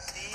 Steve.